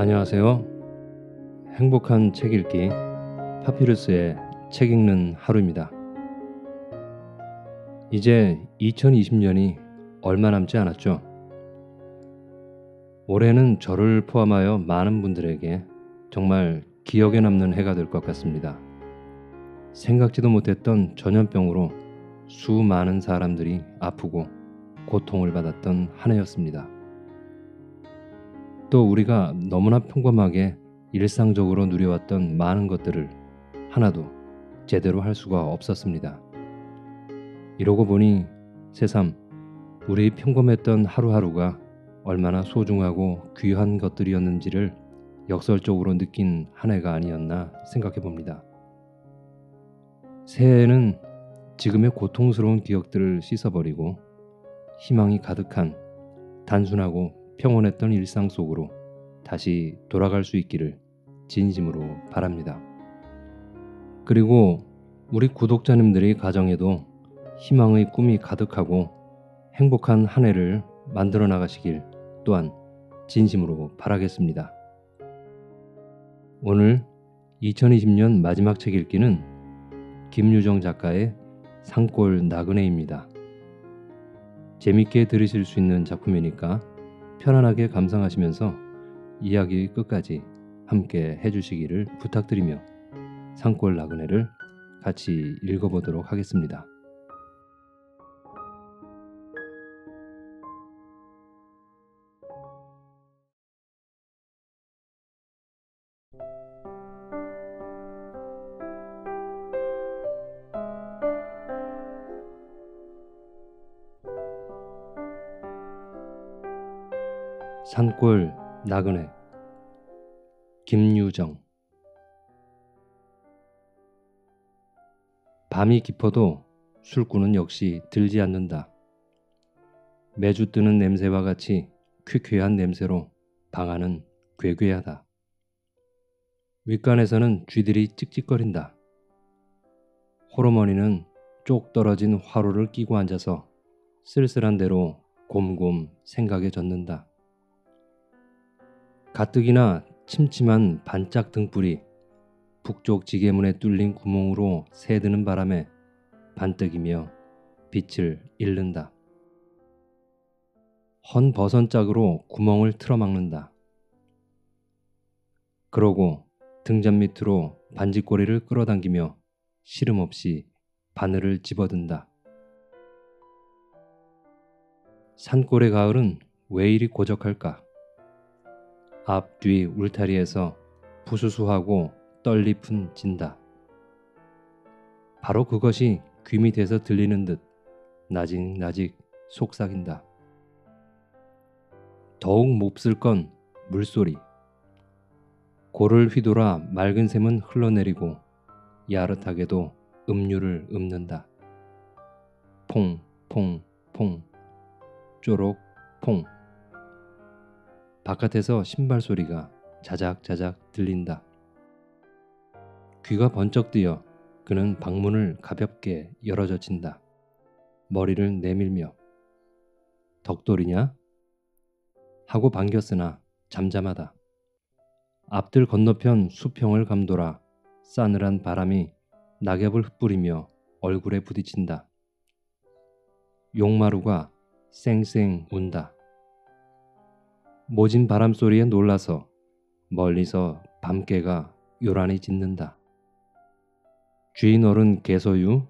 안녕하세요. 행복한 책 읽기 파피루스의 책 읽는 하루입니다. 이제 2020년이 얼마 남지 않았죠. 올해는 저를 포함하여 많은 분들에게 정말 기억에 남는 해가 될 것 같습니다. 생각지도 못했던 전염병으로 수많은 사람들이 아프고 고통을 받았던 한 해였습니다. 또 우리가 너무나 평범하게 일상적으로 누려왔던 많은 것들을 하나도 제대로 할 수가 없었습니다. 이러고 보니 새삼 우리 평범했던 하루하루가 얼마나 소중하고 귀한 것들이었는지를 역설적으로 느낀 한 해가 아니었나 생각해 봅니다. 새해에는 지금의 고통스러운 기억들을 씻어버리고 희망이 가득한 단순하고 평온했던 일상 속으로 다시 돌아갈 수 있기를 진심으로 바랍니다. 그리고 우리 구독자님들의 가정에도 희망의 꿈이 가득하고 행복한 한 해를 만들어 나가시길 또한 진심으로 바라겠습니다. 오늘 2020년 마지막 책 읽기는 김유정 작가의 산골 나그네입니다. 재밌게 들으실 수 있는 작품이니까 편안하게 감상하시면서 이야기 끝까지 함께 해주시기를 부탁드리며 산골 나그네를 같이 읽어보도록 하겠습니다. 산골 나그네 김유정 밤이 깊어도 술꾼은 역시 들지 않는다. 매주 뜨는 냄새와 같이 퀴퀴한 냄새로 방 안은 괴괴하다. 윗간에서는 쥐들이 찍찍거린다. 호르머니는 쪽 떨어진 화로를 끼고 앉아서 쓸쓸한 대로 곰곰 생각에 젖는다. 가뜩이나 침침한 반짝 등불이 북쪽 지게문에 뚫린 구멍으로 새드는 바람에 반뜩이며 빛을 잃는다. 헌 버선짝으로 구멍을 틀어막는다. 그러고 등잔 밑으로 반지꼬리를 끌어당기며 시름없이 바늘을 집어든다. 산골의 가을은 왜 이리 고적할까? 앞뒤 울타리에서 부수수하고 떨리푼 진다. 바로 그것이 귀 밑에서 들리는 듯 나직나직 속삭인다. 더욱 몹쓸 건 물소리. 고를 휘돌아 맑은 샘은 흘러내리고 야릇하게도 음유를 읊는다. 퐁, 퐁, 퐁, 쪼록, 퐁. 바깥에서 신발 소리가 자작자작 들린다. 귀가 번쩍 뜨여 그는 방문을 가볍게 열어젖힌다. 머리를 내밀며 덕돌이냐? 하고 반겼으나 잠잠하다. 앞들 건너편 수평을 감돌아 싸늘한 바람이 낙엽을 흩뿌리며 얼굴에 부딪힌다. 용마루가 쌩쌩 운다. 모진 바람 소리에 놀라서 멀리서 밤개가 요란히 짖는다. 주인 어른 개소유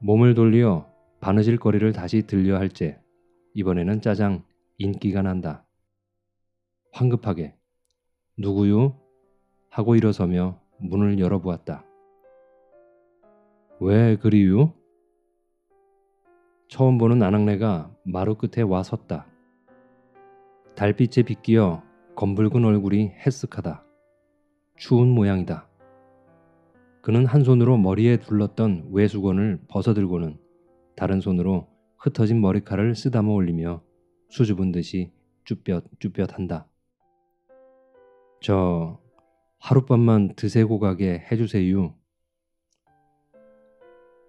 몸을 돌려 바느질 거리를 다시 들려 할제 이번에는 짜장 인기가 난다. 황급하게 누구유? 하고 일어서며 문을 열어보았다. 왜 그리유? 처음 보는 아낙네가 마루 끝에 와 섰다. 달빛에 비끼어 검붉은 얼굴이 해쓱하다. 추운 모양이다. 그는 한 손으로 머리에 둘렀던 외수건을 벗어들고는 다른 손으로 흩어진 머리카락을 쓰다듬어 올리며 수줍은 듯이 쭈뼛쭈뼛한다. 저 하룻밤만 드세고 가게 해주세요.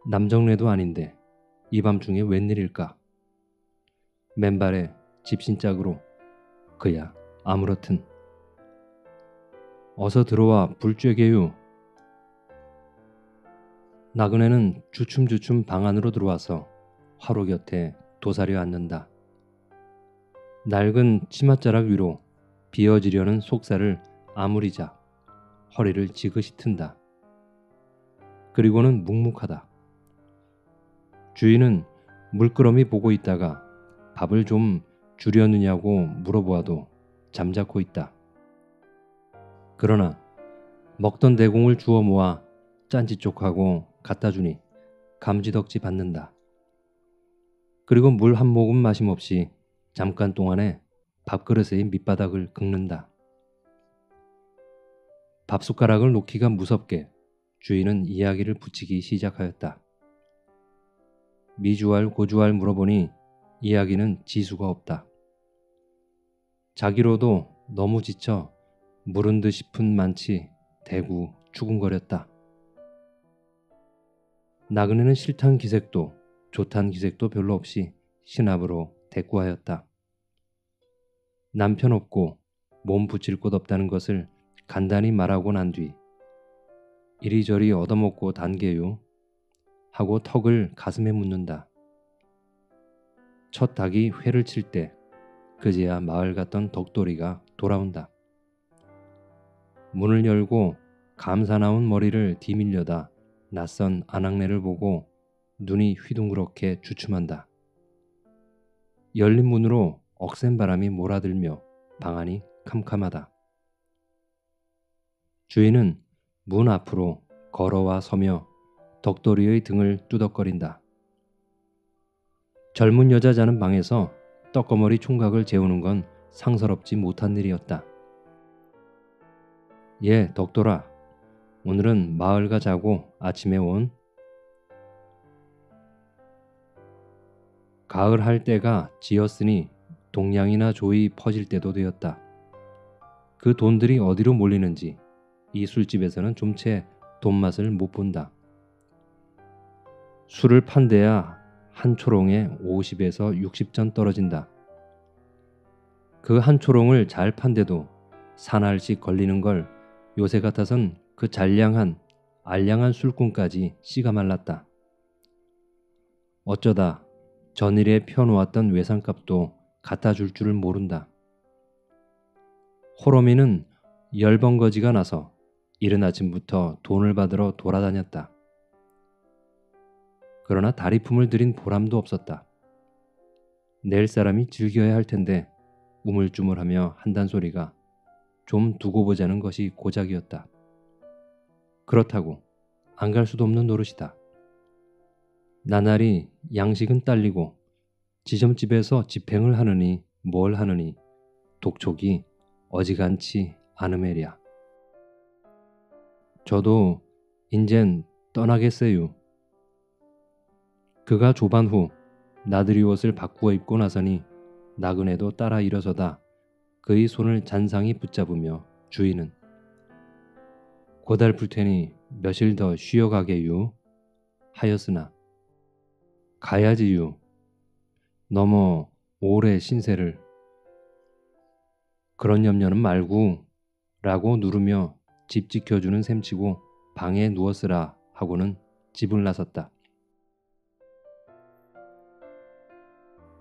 남정네도 아닌데 이 밤중에 웬일일까? 맨발에 집신짝으로 그야 아무렇든 어서 들어와 불 쬐게유. 나그네는 주춤주춤 방 안으로 들어와서 화로 곁에 도사려 앉는다. 낡은 치맛자락 위로 비어지려는 속살을 아무리자 허리를 지그시 튼다. 그리고는 묵묵하다. 주인은 물끄러미 보고 있다가 밥을 좀 주려느냐고 물어보아도 잠자코 있다. 그러나 먹던 대공을 주워 모아 짠지 쪽하고 갖다 주니 감지덕지 받는다. 그리고 물 한 모금 마심 없이 잠깐 동안에 밥그릇의 밑바닥을 긁는다. 밥숟가락을 놓기가 무섭게 주인은 이야기를 붙이기 시작하였다. 미주알 고주알 물어보니 이야기는 지수가 없다. 자기로도 너무 지쳐 물은 듯 싶은 만치 대구 추궁거렸다. 나그네는 싫단 기색도 좋단 기색도 별로 없이 신압으로 대꾸하였다. 남편 없고 몸 붙일 곳 없다는 것을 간단히 말하고 난 뒤 이리저리 얻어먹고 단계요 하고 턱을 가슴에 묻는다. 첫 닭이 회를 칠 때 그제야 마을 갔던 덕돌이가 돌아온다. 문을 열고 감사 나온 머리를 뒤밀려다 낯선 아낙네를 보고 눈이 휘둥그렇게 주춤한다. 열린 문으로 억센 바람이 몰아들며 방 안이 캄캄하다. 주인은 문 앞으로 걸어와 서며 덕돌이의 등을 뚜덕거린다. 젊은 여자 자는 방에서 떡거머리 총각을 재우는 건 상서롭지 못한 일이었다. 예, 덕돌아. 오늘은 마을가 자고 아침에 온 가을 할 때가 지었으니 동양이나 조이 퍼질 때도 되었다. 그 돈들이 어디로 몰리는지 이 술집에서는 좀 채 돈맛을 못 본다. 술을 판대야 한 초롱에 50에서 60전 떨어진다. 그 한 초롱을 잘 판대도 사나흘씩 걸리는 걸 요새 같아선 그 잔량한 알량한 술꾼까지 씨가 말랐다. 어쩌다 전일에 펴놓았던 외상값도 갖다 줄 줄을 모른다. 호러미는 열번거지가 나서 이른 아침부터 돈을 받으러 돌아다녔다. 그러나 다리 품을 들인 보람도 없었다. 낼 사람이 즐겨야 할 텐데 우물쭈물하며 한단 소리가 좀 두고 보자는 것이 고작이었다. 그렇다고 안 갈 수도 없는 노릇이다. 나날이 양식은 딸리고 지점집에서 집행을 하느니 뭘 하느니 독촉이 어지간치 않으매랴. 저도 인젠 떠나겠어요. 그가 조반 후 나들이 옷을 바꾸어 입고 나서니 나그네도 따라 일어서다. 그의 손을 잔상히 붙잡으며 주인은 고달플 테니 며칠 더 쉬어가게유 하였으나 가야지유. 너무 오래 신세를. 그런 염려는 말고 라고 누르며 집 지켜주는 셈치고 방에 누웠으라 하고는 집을 나섰다.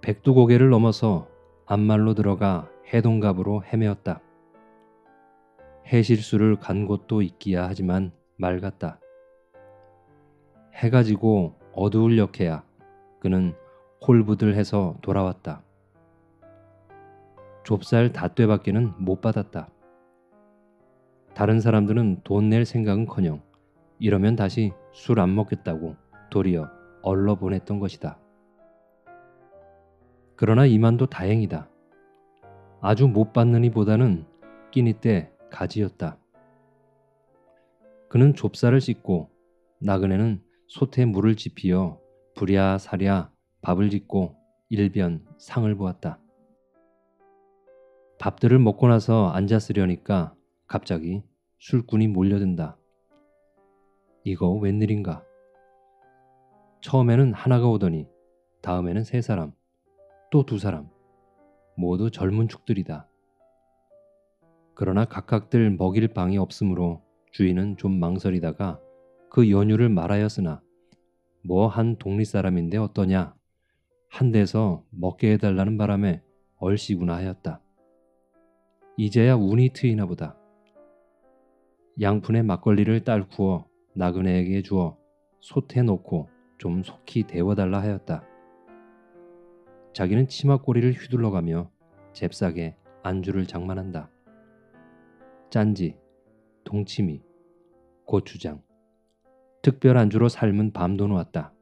백두고개를 넘어서 앞말로 들어가 해동갑으로 헤매었다. 해실수를 간 곳도 있기야 하지만 맑았다. 해가 지고 어두울 역해야 그는 홀부들해서 돌아왔다. 좁쌀 닷되밖에는 못 받았다. 다른 사람들은 돈 낼 생각은커녕 이러면 다시 술 안 먹겠다고 도리어 얼러 보냈던 것이다. 그러나 이만도 다행이다. 아주 못 받는 이보다는 끼니 때 가지였다. 그는 좁쌀을 씻고 나그네는 솥에 물을 지피어 부랴사랴 밥을 짓고 일변 상을 보았다. 밥들을 먹고 나서 앉았으려니까 갑자기 술꾼이 몰려든다. 이거 웬일인가? 처음에는 하나가 오더니 다음에는 세 사람, 또 두 사람, 모두 젊은 축들이다. 그러나 각각들 먹일 방이 없으므로 주인은 좀 망설이다가 그 연유를 말하였으나 뭐 한 독립 사람인데 어떠냐 한 데서 먹게 해달라는 바람에 얼씨구나 하였다. 이제야 운이 트이나 보다. 양푼에 막걸리를 딸 구워 나그네에게 주어 솥에 놓고 좀 속히 데워달라 하였다. 자기는 치마꼬리를 휘둘러가며 잽싸게 안주를 장만한다. 짠지, 동치미, 고추장, 특별 안주로 삶은 밤도 놓았다.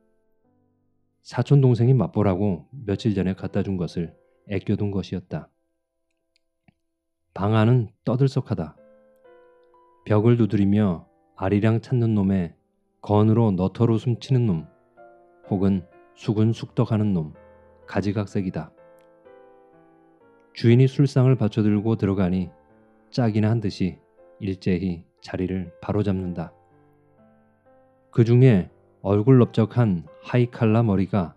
사촌 동생이 맛보라고 며칠 전에 갖다 준 것을 애껴둔 것이었다. 방 안은 떠들썩하다. 벽을 두드리며 아리랑 찾는 놈에 건으로 너털 웃음 치는 놈, 혹은 수군 숙덕하는 놈, 가지각색이다. 주인이 술상을 받쳐들고 들어가니 짝이나 한 듯이 일제히 자리를 바로잡는다. 그 중에 얼굴 넓적한 하이칼라 머리가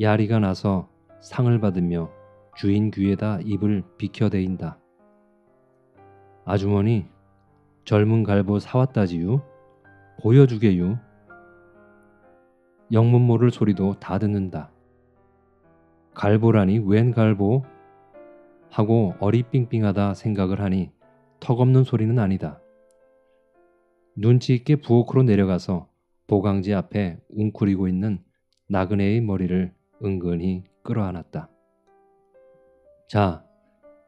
야리가 나서 상을 받으며 주인 귀에다 입을 비켜대인다. 아주머니, 젊은 갈보 사왔다지유? 보여주게유? 영문 모를 소리도 다 듣는다. 갈보라니 웬 갈보? 하고 어리삥삥하다 생각을 하니 턱없는 소리는 아니다. 눈치 있게 부엌으로 내려가서 보강지 앞에 웅크리고 있는 나그네의 머리를 은근히 끌어안았다. 자,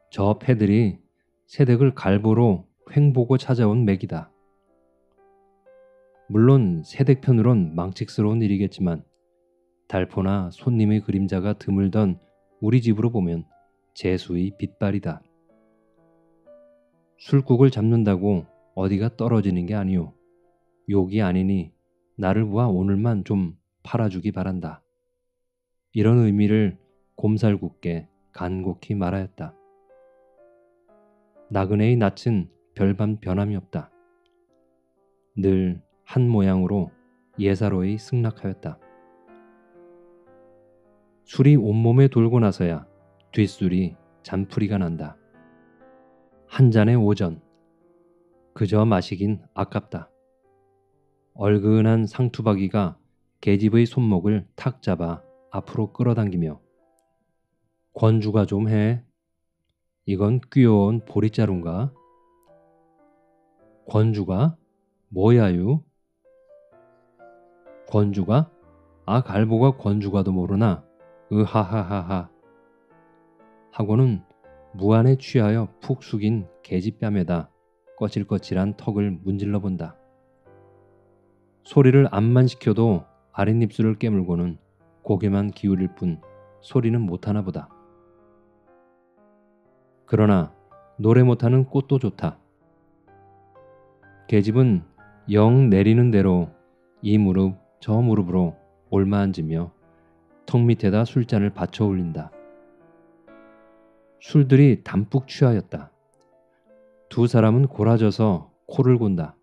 저 패들이 새댁을 갈보로 횡보고 찾아온 맥이다. 물론 새댁편으론 망측스러운 일이겠지만 달포나 손님의 그림자가 드물던 우리 집으로 보면 재수의 빛발이다. 술국을 잡는다고 어디가 떨어지는 게 아니오. 욕이 아니니 나를 보아 오늘만 좀 팔아주기 바란다. 이런 의미를 곰살궂게 간곡히 말하였다. 나그네의 낯은 별반 변함이 없다. 늘 한 모양으로 예사로이 승낙하였다. 술이 온몸에 돌고 나서야 뒷술이 잔풀이가 난다. 한 잔의 오전. 그저 마시긴 아깝다. 얼근한 상투박이가 계집의 손목을 탁 잡아 앞으로 끌어당기며 권주가 좀 해. 이건 귀여운 보리자루인가? 권주가? 뭐야유? 권주가? 아 갈보가 권주가도 모르나? 으하하하하. 하고는 무안에 취하여 푹 숙인 계집뺨에다 거칠거칠한 턱을 문질러 본다. 소리를 암만 시켜도 아랫입술을 깨물고는 고개만 기울일 뿐 소리는 못하나 보다. 그러나 노래 못하는 꽃도 좋다. 계집은 영 내리는 대로 이 무릎 저 무릎으로 올마 앉으며 턱 밑에다 술잔을 받쳐 올린다. 술들이 담뿍 취하였다. 두 사람은 골아져서 코를 곤다.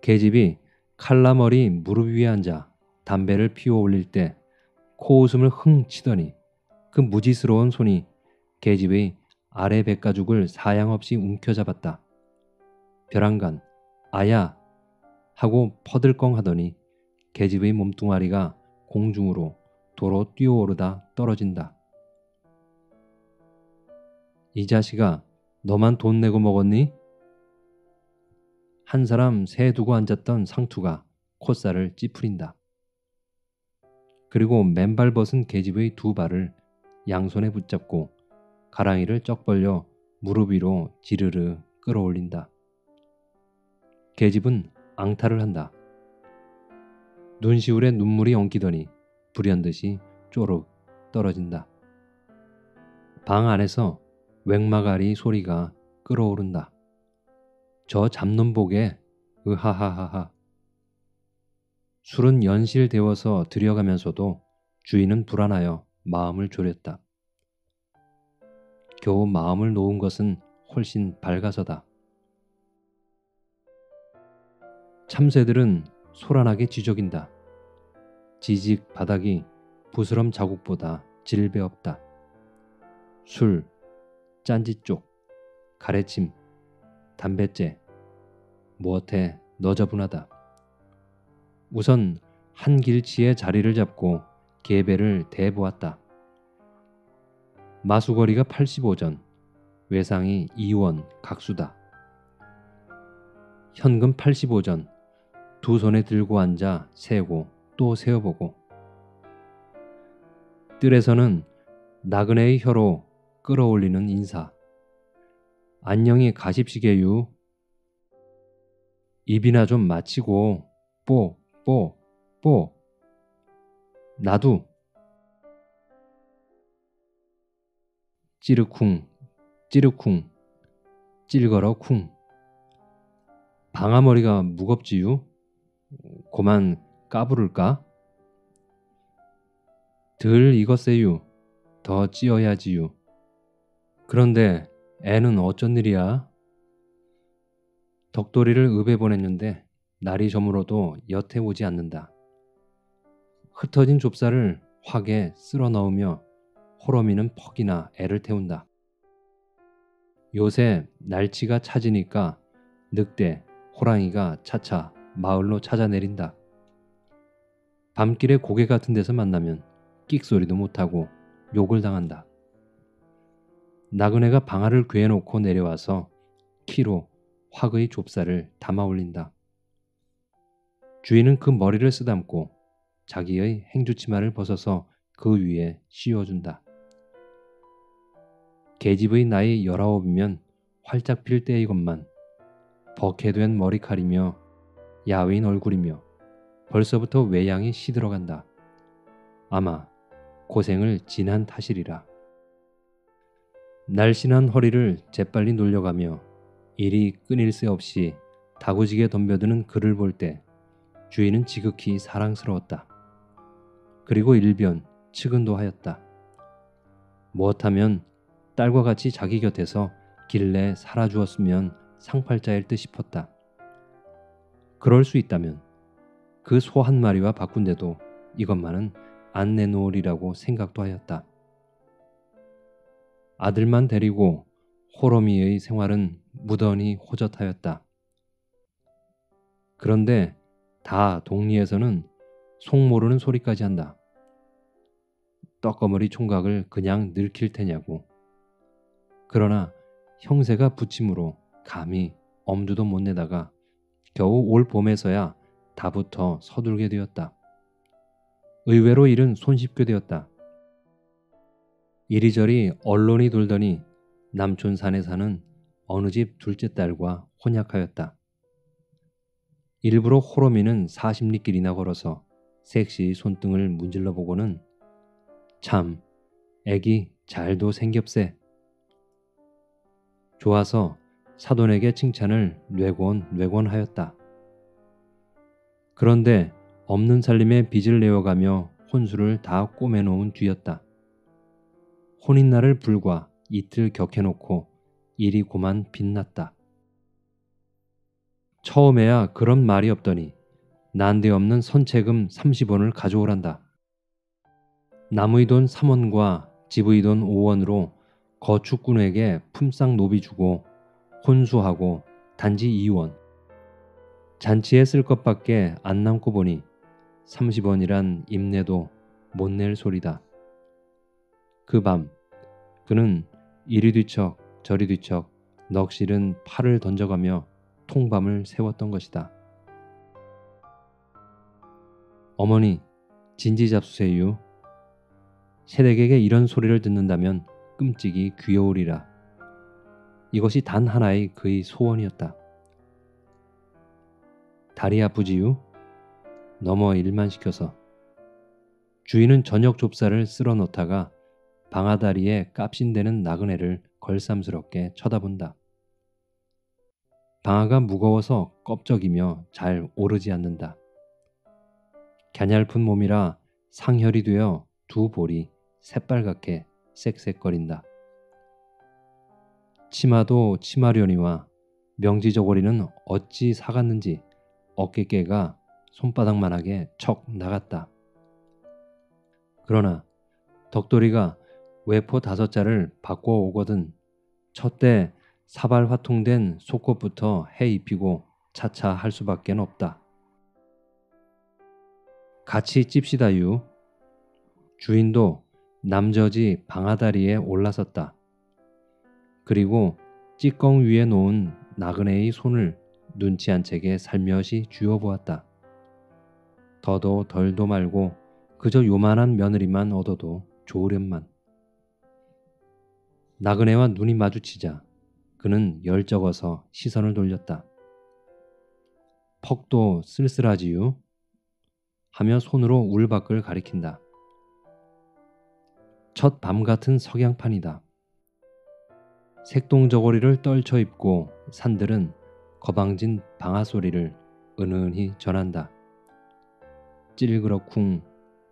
계집이 칼라머리 무릎 위에 앉아 담배를 피워 올릴 때 코웃음을 흥 치더니 그 무지스러운 손이 계집의 아래 백가죽을 사양 없이 움켜잡았다. 벼랑간 아야 하고 퍼들껑 하더니 계집의 몸뚱아리가 공중으로 도로 뛰어오르다 떨어진다. 이 자식아 너만 돈 내고 먹었니? 한 사람 새 두고 앉았던 상투가 콧살을 찌푸린다. 그리고 맨발 벗은 계집의 두 발을 양손에 붙잡고 가랑이를 쩍 벌려 무릎 위로 지르르 끌어올린다. 계집은 앙탈을 한다. 눈시울에 눈물이 엉키더니 불현듯이 쪼록 떨어진다. 방 안에서 웽마가리 소리가 끓어오른다. 저 잡놈복에 으하하하하. 술은 연실되어서 들여가면서도 주인은 불안하여 마음을 졸였다. 겨우 마음을 놓은 것은 훨씬 밝아서다. 참새들은 소란하게 지저긴다. 지직 바닥이 부스럼 자국보다 질배 없다. 술, 짠지 쪽, 가래침, 담뱃재, 무엇에 너저분하다. 우선 한 길치의 자리를 잡고 계배를 대보았다. 마수거리가 85전, 외상이 2원 각수다. 현금 85전, 두 손에 들고 앉아 세고 또 세어보고 뜰에서는 나그네의 혀로 끌어올리는 인사. 안녕히 가십시게유. 입이나 좀 마치고 뽀, 뽀, 뽀. 나도. 찌르쿵, 찌르쿵, 찔거러 쿵. 방아머리가 무겁지유? 고만 까부를까? 들 익었세유. 더 찌어야지유. 그런데 애는 어쩐 일이야? 덕돌이를 읍에 보냈는데 날이 저물어도 여태 오지 않는다. 흩어진 좁쌀을 확에 쓸어 넣으며 호러미는 퍽이나 애를 태운다. 요새 날치가 찾으니까 늑대, 호랑이가 차차 마을로 찾아내린다. 밤길에 고개 같은 데서 만나면 끽소리도 못하고 욕을 당한다. 나그네가 방아를 괴놓고 내려와서 키로 확의 좁쌀을 담아 올린다. 주인은 그 머리를 쓰담고 자기의 행주치마를 벗어서 그 위에 씌워준다. 계집의 나이 열아홉이면 활짝 필 때이건만 버케된 머리칼이며 야윈 얼굴이며 벌써부터 외양이 시들어간다. 아마 고생을 지난 탓이리라. 날씬한 허리를 재빨리 놀려가며 일이 끊일 새 없이 다구지게 덤벼드는 그를 볼 때 주인은 지극히 사랑스러웠다. 그리고 일변 측은도 하였다. 무엇하면 딸과 같이 자기 곁에서 길래 살아주었으면 상팔자일 듯 싶었다. 그럴 수 있다면 그 소 한 마리와 바꾼데도 이것만은 안 내놓으리라고 생각도 하였다. 아들만 데리고 호러미의 생활은 무던히 호젓하였다. 그런데 다 동리에서는 속 모르는 소리까지 한다. 떡거머리 총각을 그냥 늙힐 테냐고. 그러나 형세가 부침으로 감히 엄두도 못 내다가 겨우 올 봄에서야 다부터 서둘게 되었다. 의외로 일은 손쉽게 되었다. 이리저리 언론이 돌더니 남촌산에 사는 어느 집 둘째 딸과 혼약하였다. 일부러 호로미는 40리길이나 걸어서 섹시 손등을 문질러 보고는 참 애기 잘도 생겹세. 좋아서 사돈에게 칭찬을 뇌곤 뇌곤 하였다. 그런데 없는 살림에 빚을 내어가며 혼수를 다 꼬매놓은 뒤였다. 혼인날을 불과 이틀 격해놓고 일이 고만 빛났다. 처음에야 그런 말이 없더니 난데없는 선체금 30원을 가져오란다. 남의 돈 3원과 집의 돈 5원으로 거축꾼에게 품삯 노비 주고 혼수하고 단지 2원. 잔치에 쓸 것밖에 안 남고 보니 30원이란 임내도 못 낼 소리다. 그 밤 그는 이리 뒤척 저리 뒤척 넋실은 팔을 던져가며 통밤을 세웠던 것이다. 어머니 진지 잡수세요. 새댁에게 이런 소리를 듣는다면 끔찍이 귀여우리라. 이것이 단 하나의 그의 소원이었다. 다리 아프지유? 넘어 일만 시켜서 주인은 저녁 좁쌀을 쓸어 놓다가 방아다리에 깝신대는 나그네를 걸삼스럽게 쳐다본다. 방아가 무거워서 껍적이며 잘 오르지 않는다. 갸냘픈 몸이라 상혈이 되어 두 볼이 새빨갛게 쌕쌕거린다. 치마도 치마려니와 명지저고리는 어찌 사갔는지 어깨깨가 손바닥만하게 척 나갔다. 그러나 덕돌이가 외포 다섯 자를 바꿔 오거든 첫때 사발 화통된 속옷부터 해 입히고 차차 할 수밖엔 없다. 같이 찝시다유. 주인도 남저지 방아다리에 올라섰다. 그리고 찌꺼ং 위에 놓은 나그네의 손을 눈치 한 채게 살며시 쥐어보았다. 더도 덜도 말고 그저 요만한 며느리만 얻어도 좋으련만. 나그네와 눈이 마주치자 그는 열적어서 시선을 돌렸다. 퍽도 쓸쓸하지요? 하며 손으로 울 밖을 가리킨다. 첫 밤 같은 석양판이다. 색동 저고리를 떨쳐 입고 산들은 거방진 방아 소리를 은은히 전한다. 찔그럭쿵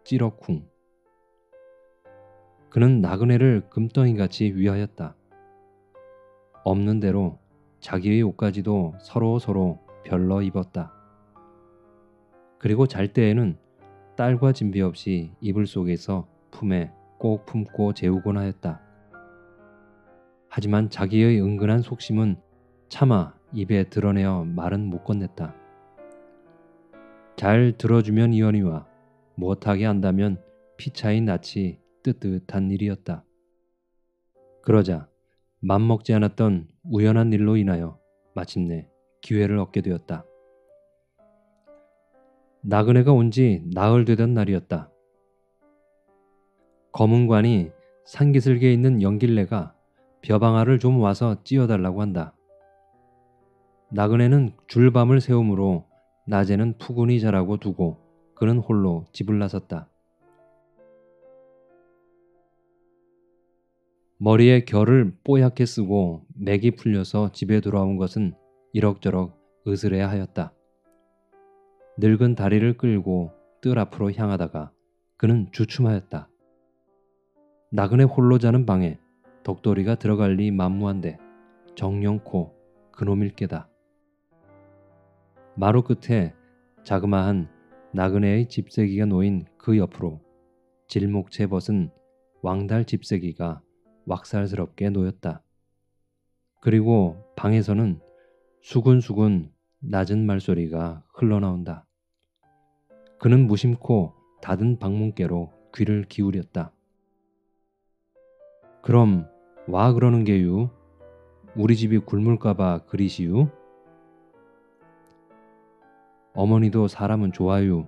찌럭쿵 그는 나그네를 금덩이같이 위하였다. 없는 대로 자기의 옷까지도 서로 서로 별러 입었다. 그리고 잘 때에는 딸과 진비 없이 이불 속에서 품에 꼭 품고 재우곤 하였다. 하지만 자기의 은근한 속심은 차마 입에 드러내어 말은 못 건넸다. 잘 들어주면 이언이와 못하게 한다면 피차인 낯이 뜨뜻한 일이었다. 그러자 맘먹지 않았던 우연한 일로 인하여 마침내 기회를 얻게 되었다. 나그네가 온 지 나흘 되던 날이었다. 검은관이 산기슭에 있는 연길래가 벼방아를 좀 와서 찧어달라고 한다. 나그네는 줄밤을 세우므로 낮에는 푸근히 자라고 두고 그는 홀로 집을 나섰다. 머리에 결을 뽀얗게 쓰고 맥이 풀려서 집에 돌아온 것은 이럭저럭 으스레야 하였다. 늙은 다리를 끌고 뜰 앞으로 향하다가 그는 주춤하였다. 나그네 홀로 자는 방에 덕돌이가 들어갈 리 만무한데 정령코 그놈일 게다. 마루 끝에 자그마한 나그네의 집세기가 놓인 그 옆으로 질목채 벗은 왕달 집세기가 왁살스럽게 놓였다. 그리고 방에서는 수군수군 낮은 말소리가 흘러나온다. 그는 무심코 닫은 방문께로 귀를 기울였다. 그럼 와 그러는 게유? 우리 집이 굶을까봐 그리시유? 어머니도 사람은 좋아요.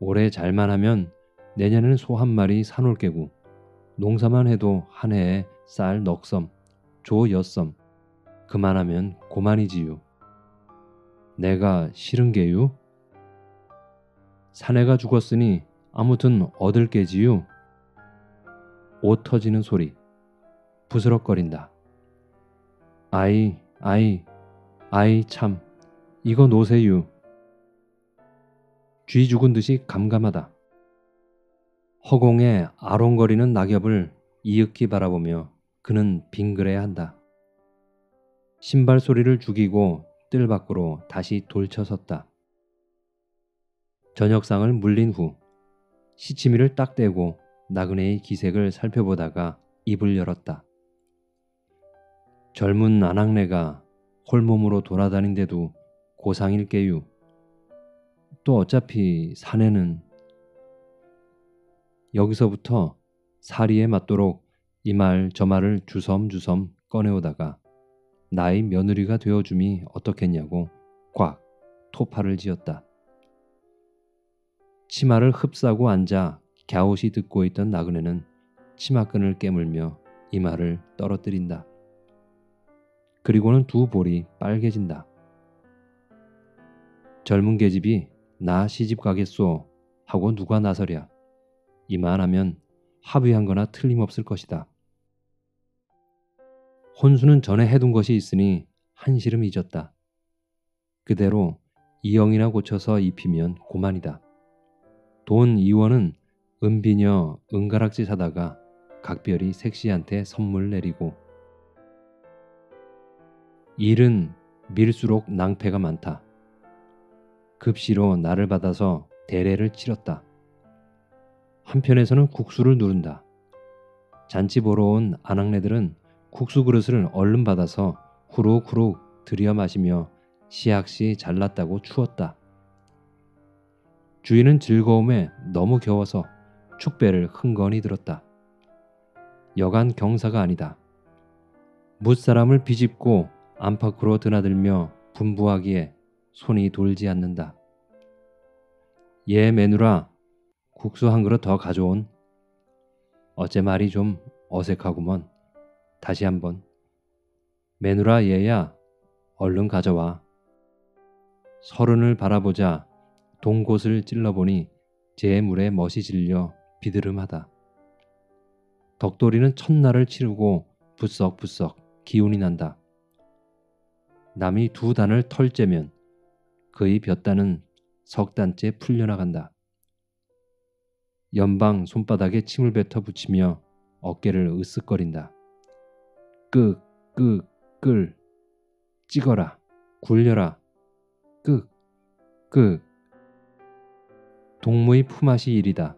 올해 잘만 하면 내년에는 소 한 마리 사놓을 게고 농사만 해도 한 해에 쌀 넉섬, 조 여섬, 그만하면 고만이지요. 내가 싫은 게유? 사내가 죽었으니 아무튼 얻을 게지요. 옷 터지는 소리, 부스럭거린다. 아이, 아이, 아이 참, 이거 노세유. 쥐 죽은 듯이 감감하다. 허공에 아롱거리는 낙엽을 이윽히 바라보며 그는 빙그레야 한다. 신발 소리를 죽이고 뜰 밖으로 다시 돌쳐섰다. 저녁상을 물린 후 시치미를 딱 떼고 나그네의 기색을 살펴보다가 입을 열었다. 젊은 아낙네가 홀몸으로 돌아다닌데도 고상일게유. 또 어차피 사내는 여기서부터 사리에 맞도록 이 말 저 말을 주섬주섬 꺼내오다가 나의 며느리가 되어줌이 어떻겠냐고 꽉 토파를 지었다. 치마를 흡사고 앉아 갸웃이 듣고 있던 나그네는 치마끈을 깨물며 이 말을 떨어뜨린다. 그리고는 두 볼이 빨개진다. 젊은 계집이 나 시집 가겠소 하고 누가 나서랴. 이만하면 합의한 거나 틀림없을 것이다. 혼수는 전에 해둔 것이 있으니 한시름 잊었다. 그대로 이영이나 고쳐서 입히면 고만이다. 돈 이원은 은비녀 은가락지 사다가 각별히 색시한테 선물 내리고 일은 밀수록 낭패가 많다. 급시로 나를 받아서 대례를 치렀다. 한편에서는 국수를 누른다. 잔치 보러 온 아낙네들은 국수 그릇을 얼른 받아서 후룩후룩 들여 마시며 시약시 잘났다고 추었다. 주인은 즐거움에 너무 겨워서 축배를 흥건히 들었다. 여간 경사가 아니다. 무사람을 비집고 안팎으로 드나들며 분부하기에 손이 돌지 않는다. 예, 매누라, 국수 한 그릇 더 가져온. 어째 말이 좀 어색하구먼. 다시 한번. 매누라 얘야, 얼른 가져와. 서른을 바라보자 동곳을 찔러보니 제 물에 멋이 질려 비드름하다. 덕돌이는 첫날을 치르고 부썩부썩 기운이 난다. 남이 두 단을 털째면 그의 볕단은 석 단째 풀려나간다. 연방 손바닥에 침을 뱉어 붙이며 어깨를 으쓱거린다. 끄, 끄, 끌. 찍어라. 굴려라. 끄, 끄. 동무의 품앗이 일이다.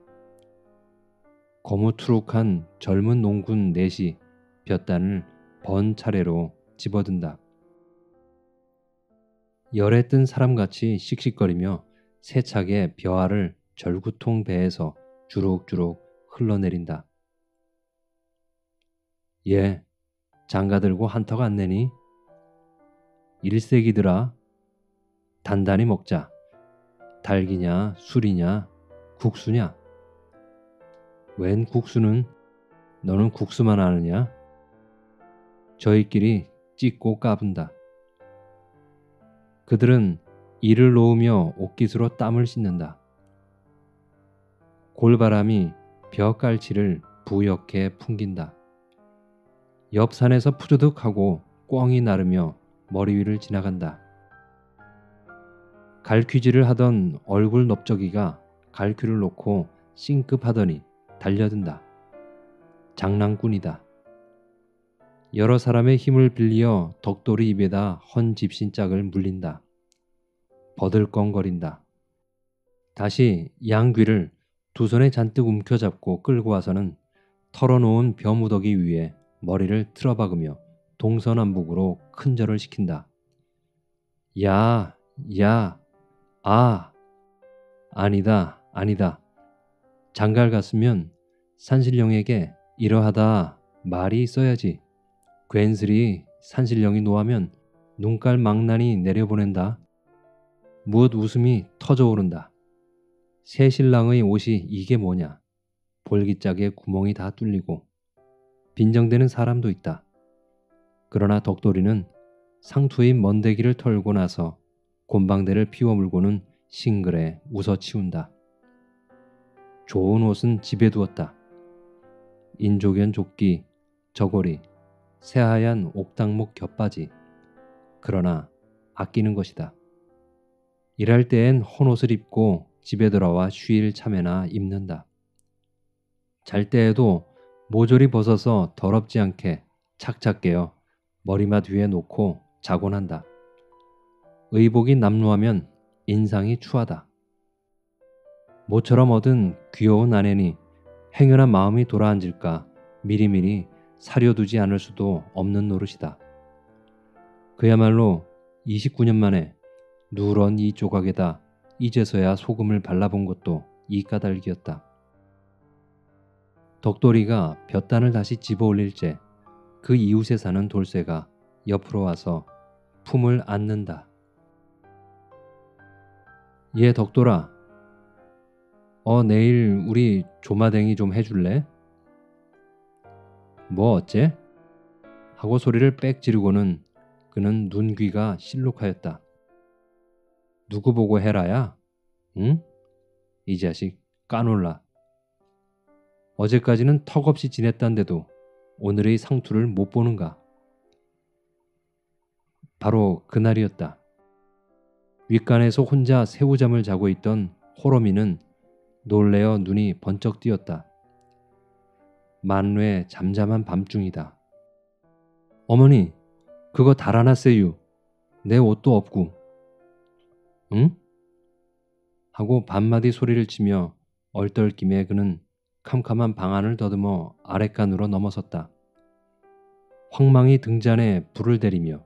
거무투룩한 젊은 농군 넷이 볕단을 번 차례로 집어든다. 열에 뜬 사람같이 씩씩거리며 세차게 벼알을 절구통 배에서 주룩주룩 흘러내린다. 예, 장가 들고 한턱 안 내니? 일세기들아, 단단히 먹자. 달기냐, 술이냐, 국수냐? 웬 국수는 너는 국수만 아느냐? 저희끼리 찢고 까분다. 그들은 이를 놓으며 옷깃으로 땀을 씻는다. 골바람이 벼깔치를 부옇게 풍긴다. 옆 산에서 푸드득하고 꿩이 나르며 머리 위를 지나간다. 갈퀴질을 하던 얼굴 넓적이가 갈퀴를 놓고 싱급하더니 달려든다. 장난꾼이다. 여러 사람의 힘을 빌려 덕돌이 입에다 헌 집신짝을 물린다. 버들컹거린다. 다시 양귀를 두 손에 잔뜩 움켜잡고 끌고 와서는 털어놓은 벼무더기 위에 머리를 틀어박으며 동서남북으로 큰 절을 시킨다. 야, 야, 아, 아니다, 아니다. 장갈 갔으면 산신령에게 이러하다 말이 있어야지. 괜스리 산신령이 노하면 눈깔 망난이 내려보낸다. 무엇 웃음이 터져오른다. 새 신랑의 옷이 이게 뭐냐. 볼기짝에 구멍이 다 뚫리고 빈정대는 사람도 있다. 그러나 덕돌이는 상투의 먼데기를 털고 나서 곤방대를 피워 물고는 싱글에 웃어치운다. 좋은 옷은 집에 두었다. 인조견 조끼, 저고리, 새하얀 옥당목 겹바지. 그러나 아끼는 것이다. 일할 때엔 헌옷을 입고 집에 들어와 쉬일 참에나 입는다. 잘 때에도 모조리 벗어서 더럽지 않게 착착 깨어 머리맡 위에 놓고 자곤 한다. 의복이 남루하면 인상이 추하다. 모처럼 얻은 귀여운 아내니 행여나 마음이 돌아앉을까 미리미리 사려두지 않을 수도 없는 노릇이다. 그야말로 29년 만에 누런 이 조각에다 이제서야 소금을 발라본 것도 이 까닭이었다. 덕돌이가 볕단을 다시 집어 올릴째 그 이웃에 사는 돌쇠가 옆으로 와서 품을 안는다. 예, 덕돌아. 어, 내일 우리 조마댕이 좀 해줄래? 뭐 어째? 하고 소리를 빽 지르고는 그는 눈 귀가 실룩하였다. 누구 보고 해라야? 응? 이 자식 까놀라. 어제까지는 턱없이 지냈단데도 오늘의 상투를 못 보는가? 바로 그날이었다. 윗간에서 혼자 새우잠을 자고 있던 호러미는 놀래어 눈이 번쩍 띄었다. 만뇌 잠잠한 밤중이다. 어머니, 그거 달아났어요. 내 옷도 없고. 응? 하고 반마디 소리를 치며 얼떨김에 그는 캄캄한 방 안을 더듬어 아랫간으로 넘어섰다. 황망히 등잔에 불을 대리며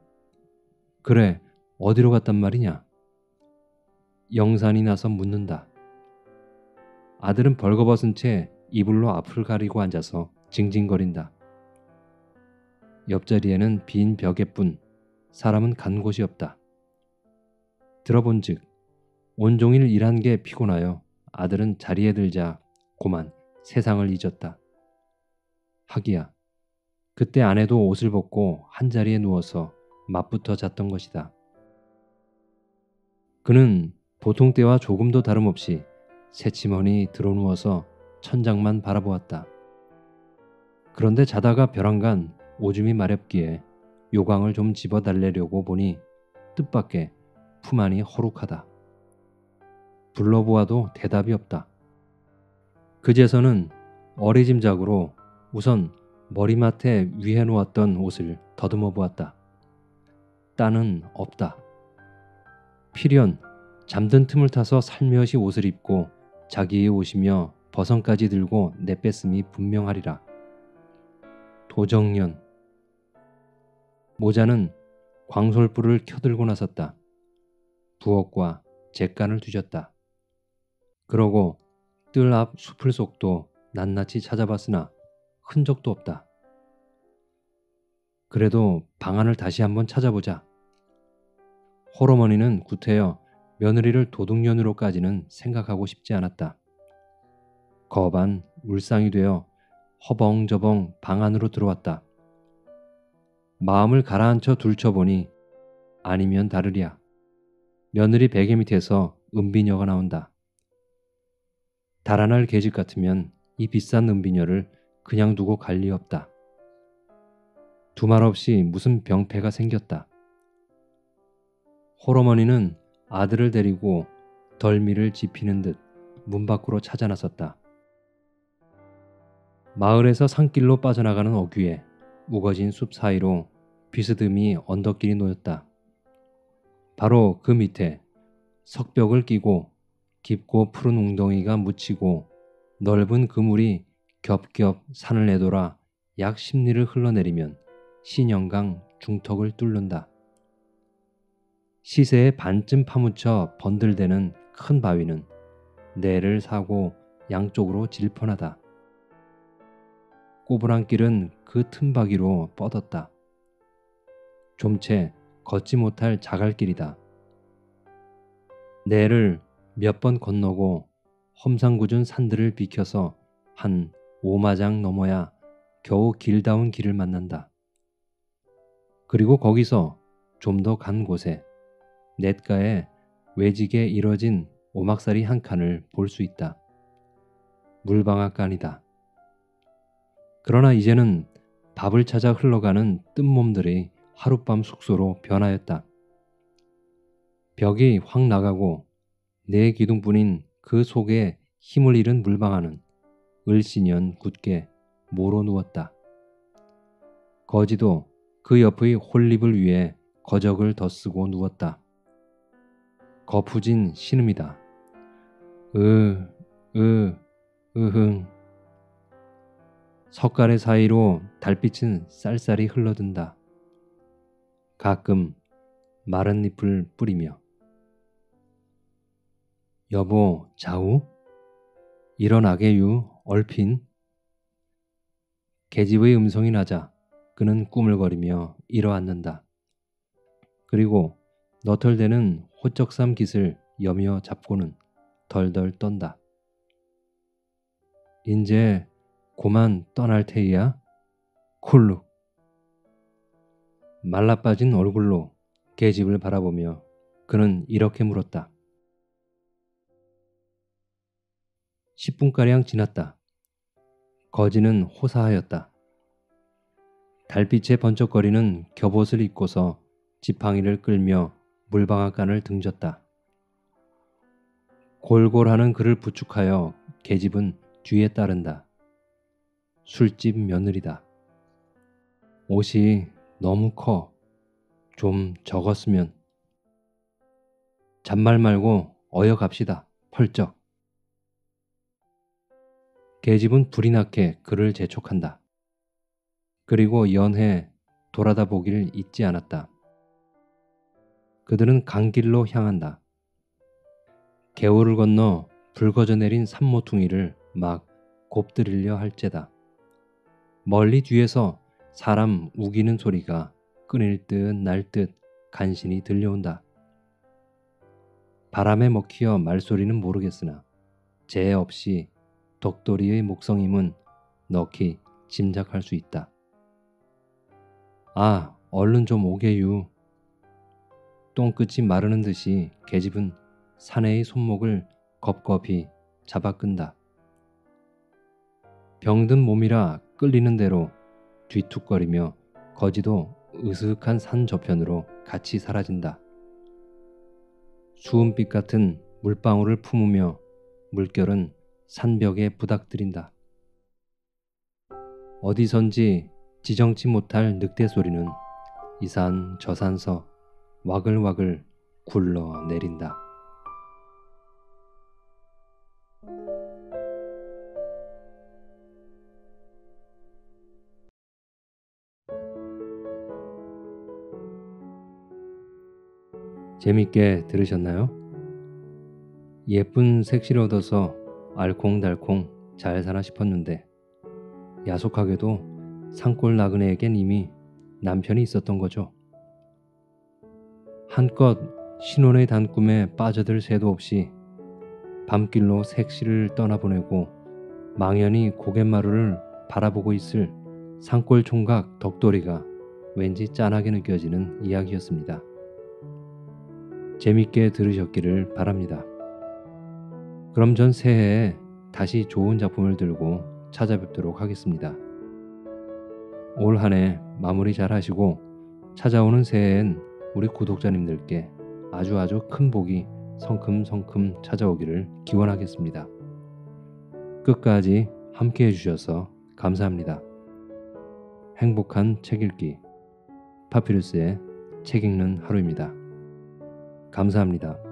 그래 어디로 갔단 말이냐? 영산이 나서 묻는다. 아들은 벌거벗은 채 이불로 앞을 가리고 앉아서 징징거린다. 옆자리에는 빈 벽에뿐 사람은 간 곳이 없다. 들어본즉 온종일 일한 게 피곤하여 아들은 자리에 들자 고만 세상을 잊었다. 하기야 그때 아내도 옷을 벗고 한자리에 누워서 맞붙어 잤던 것이다. 그는 보통 때와 조금도 다름없이 새침원이 들어누워서 천장만 바라보았다. 그런데 자다가 벼랑간 오줌이 마렵기에 요강을 좀 집어달래려고 보니 뜻밖의 품 안이 허룩하다. 불러보아도 대답이 없다. 그제서는 어리짐작으로 우선 머리맡에 위해 놓았던 옷을 더듬어 보았다. 따는 없다. 필연 잠든 틈을 타서 살며시 옷을 입고 자기의 옷이며 버선까지 들고 내뺐음이 분명하리라. 도정년 모자는 광솔불을 켜들고 나섰다. 부엌과 잿간을 뒤졌다. 그러고 뜰앞 숲을 속도 낱낱이 찾아봤으나 흔적도 없다. 그래도 방안을 다시 한번 찾아보자. 호러머니는 구태여 며느리를 도둑년으로까지는 생각하고 싶지 않았다. 거반 울상이 되어 허벙저벙 방 안으로 들어왔다. 마음을 가라앉혀 둘쳐보니 아니면 다르랴. 며느리 베개 밑에서 은비녀가 나온다. 달아날 계집 같으면 이 비싼 은비녀를 그냥 두고 갈 리 없다. 두말 없이 무슨 병폐가 생겼다. 홀어머니는 아들을 데리고 덜미를 지피는 듯 문 밖으로 찾아 나섰다. 마을에서 산길로 빠져나가는 어귀에 우거진 숲 사이로 비스듬히 언덕길이 놓였다. 바로 그 밑에 석벽을 끼고 깊고 푸른 웅덩이가 묻히고 넓은 그물이 겹겹 산을 내돌아 약 10리를 흘러내리면 신영강 중턱을 뚫는다. 시세에 반쯤 파묻혀 번들대는 큰 바위는 내를 사고 양쪽으로 질펀하다. 꼬부랑길은 그 틈바위로 뻗었다. 좀 채 걷지 못할 자갈길이다. 내를 몇 번 건너고 험상궂은 산들을 비켜서 한 오마장 넘어야 겨우 길다운 길을 만난다. 그리고 거기서 좀 더 간 곳에 냇가에 외직에 이뤄진 오막살이 한 칸을 볼 수 있다. 물방앗간이다. 그러나 이제는 밥을 찾아 흘러가는 뜬몸들이 하룻밤 숙소로 변하였다. 벽이 확 나가고 네 기둥뿐인 그 속에 힘을 잃은 물방아는 을씨년 굳게 모로 누웠다. 거지도 그 옆의 홀립을 위해 거적을 덧쓰고 누웠다. 거푸진 신음이다. 으, 으, 으흥. 석가래 사이로 달빛은 쌀쌀이 흘러든다. 가끔 마른 잎을 뿌리며 여보 자우 일어나게유 얼핀 계집의 음성이 나자 그는 꾸물거리며 일어앉는다. 그리고 너털대는 호적삼 깃을 여며 잡고는 덜덜 떤다. 인제 고만 떠날 테이야? 쿨룩. 말라 빠진 얼굴로 계집을 바라보며 그는 이렇게 물었다. 10분가량 지났다. 거지는 호사하였다. 달빛에 번쩍거리는 겹옷을 입고서 지팡이를 끌며 물방앗간을 등졌다. 골골하는 그를 부축하여 계집은 뒤에 따른다. 술집 며느리다. 옷이 너무 커. 좀 적었으면. 잔말 말고 어여 갑시다. 펄쩍. 계집은 불이 나게 그를 재촉한다. 그리고 연해 돌아다 보길 잊지 않았다. 그들은 강길로 향한다. 개울을 건너 붉어져 내린 산모퉁이를 막 곱들이려 할제다. 멀리 뒤에서 사람 우기는 소리가 끊일 듯 날 듯 간신히 들려온다. 바람에 먹히어 말소리는 모르겠으나 재 없이 덕돌이의 목성임은 넣기 짐작할 수 있다. 아, 얼른 좀 오게유. 똥끝이 마르는 듯이 계집은 사내의 손목을 겁겁이 잡아 끈다. 병든 몸이라 끌리는 대로 뒤툭거리며 거지도 으슥한 산 저편으로 같이 사라진다. 수은빛 같은 물방울을 품으며 물결은 산벽에 부닥들인다. 어디선지 지정치 못할 늑대 소리는 이산 저산서 와글와글 굴러 내린다. 재밌게 들으셨나요? 예쁜 색시를 얻어서 알콩달콩 잘 사나 싶었는데 야속하게도 산골 나그네에겐 이미 남편이 있었던 거죠. 한껏 신혼의 단꿈에 빠져들 새도 없이 밤길로 색시를 떠나보내고 망연히 고갯마루를 바라보고 있을 산골 총각 덕돌이가 왠지 짠하게 느껴지는 이야기였습니다. 재밌게 들으셨기를 바랍니다. 그럼 전 새해에 다시 좋은 작품을 들고 찾아뵙도록 하겠습니다. 올 한 해 마무리 잘 하시고 찾아오는 새해엔 우리 구독자님들께 아주 아주 큰 복이 성큼성큼 찾아오기를 기원하겠습니다. 끝까지 함께 해주셔서 감사합니다. 행복한 책 읽기 파피루스의 책 읽는 하루입니다. 감사합니다.